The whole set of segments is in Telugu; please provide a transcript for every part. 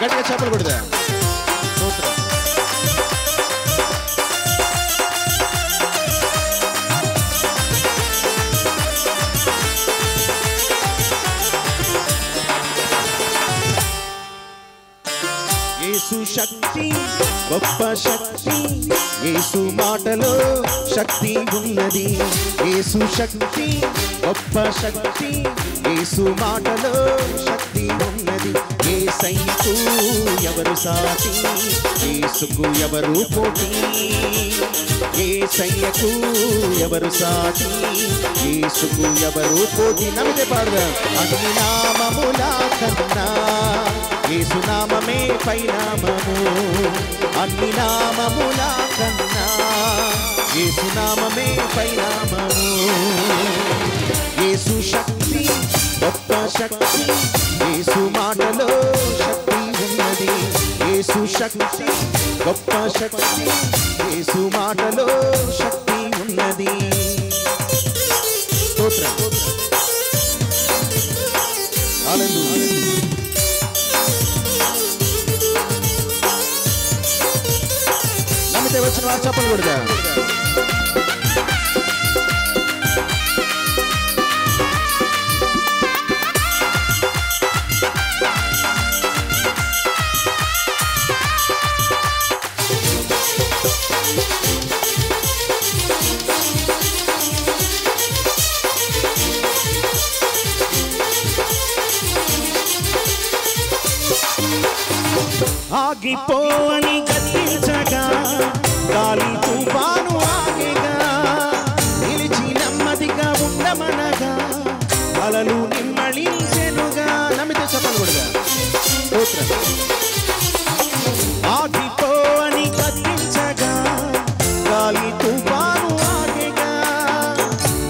गटे चपल को शक्ति गोप शक्ति येसु माटलो शक्ति येसु शक्ति गोप शक्ति येसु माटलो शक्ति ఏ సైకు ఎవరు సాటి? ఏసుకు ఎవరు పోటీ? ఏ సయ్యకు ఎవరు సాటి? ఏసుకు ఎవరు పోటీ? నమ్మితే పాడదాం? అన్ని నామముల కన్నా యేసు నామమే పైనామము. అన్ని నామముల కన్నా యేసు పైనామము. ఏసు శక్తి గొప్ప శక్తి ఏసు మాటలో యేసు శక్తి గొప్ప శక్తి యేసు మాటలో శక్తి ఉన్నది. స్తోత్రం. నమ్మితే వచ్చిన వారు చెప్పలు కొడదా ఆగిపోని గతించగా గాలి తుఫాను ఆగిగా నిలిచి నెమ్మదిగా ఉండమనగా అలలు నిమ్మళించెనుగా. నమ్మితే చెప్పను కూడా స్తోత్రం. ఆగిపోని గద్దించగా గాలి తుఫాను ఆగిగా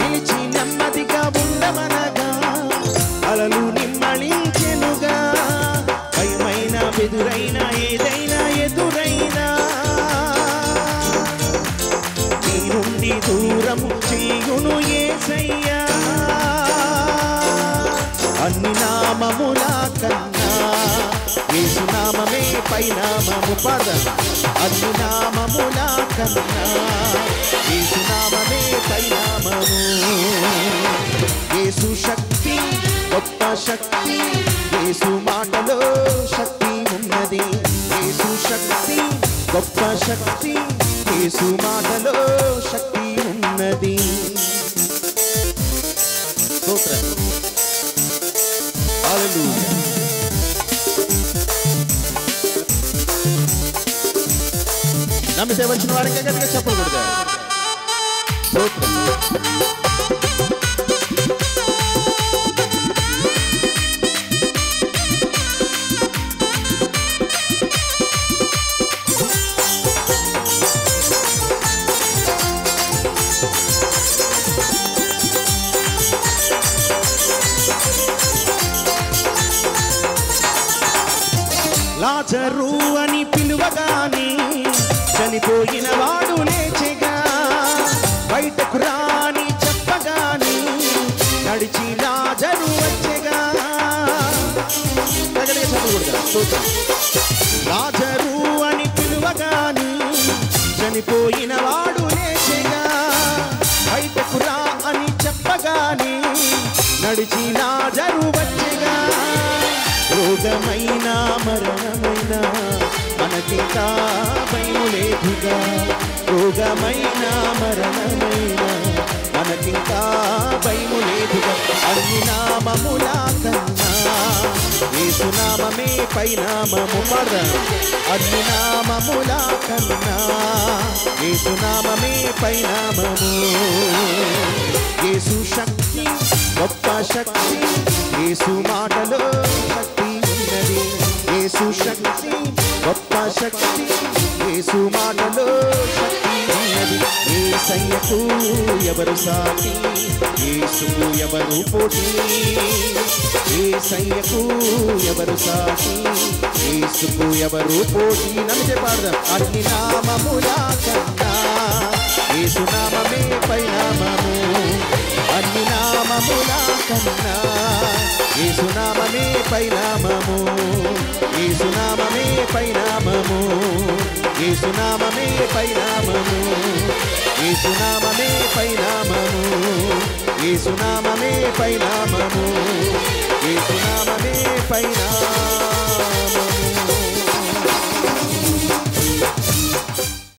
నిలిచి నెమ్మదిగా ఉండమనగా అలలు నిమ్మళించెనుగా. భయమైన బెదురైన ఏసయ్యా అన్ని నామముల కన్నా ఏసు నామమే పైనామము పద అన్ని నామముల కన్నా ఏసు నామమే పైనామము. ఏసు శక్తి గొప్ప శక్తి ఏసు మాటలో శక్తి ఉన్నది. ఏసు శక్తి గొప్ప శక్తి ఏసు మాటలో శక్తి ఉన్నది. స్తోత్రం హల్లెలూయా నమ్మితే వచ్చిన వారికి గట్టిగా చెప్పకూడదు స్తోత్రం లాజరు అని పిలువగానే చనిపోయిన వాడు లేచెగా. బయటకు రాని చెప్పగాని నడిచి లాజరు వచ్చెగా. తగలే లాజరు అని పిలువగాని చనిపోయిన వాడు లేచెగా. బయటకు రా అని చెప్పగాని నడిచి లాజరు వచ్చే రోగమైన మరణమైన మనకింకా భయము లేదుగా రోగమైన మరణమైన మనకింకా భయము లేదుగా అన్ని నామముల కన్నా ఏసునామమే పైనామము పడ అన్ని నామముల కన్నా ఏసునామమే పైనామము. ఏసు శక్తి గొప్ప శక్తి ఏసు మాటలో శక్తి యేసు శక్తి గొప్ప శక్తి యేసు మాటలో శక్తి ఉన్నది. ఏసయ్యకు ఎవరు సాటి యేసు ఎవరు పోటీ? ఏసయ్యకు ఎవరు సాటి యేసుకు ఎవరు పోటీ? నన్ను పాడదాం. అన్ని నామములా కన్నా యేసు నామమే పైనామము. అన్ని నామములా కన్నా ఏసునామమే పైనామము ఏసునామమే పైనామము ఏసునామమే పైనామము ఏసునామమే పైనామము ఏసునామమే పైనామము ఏసునామమే పైనామము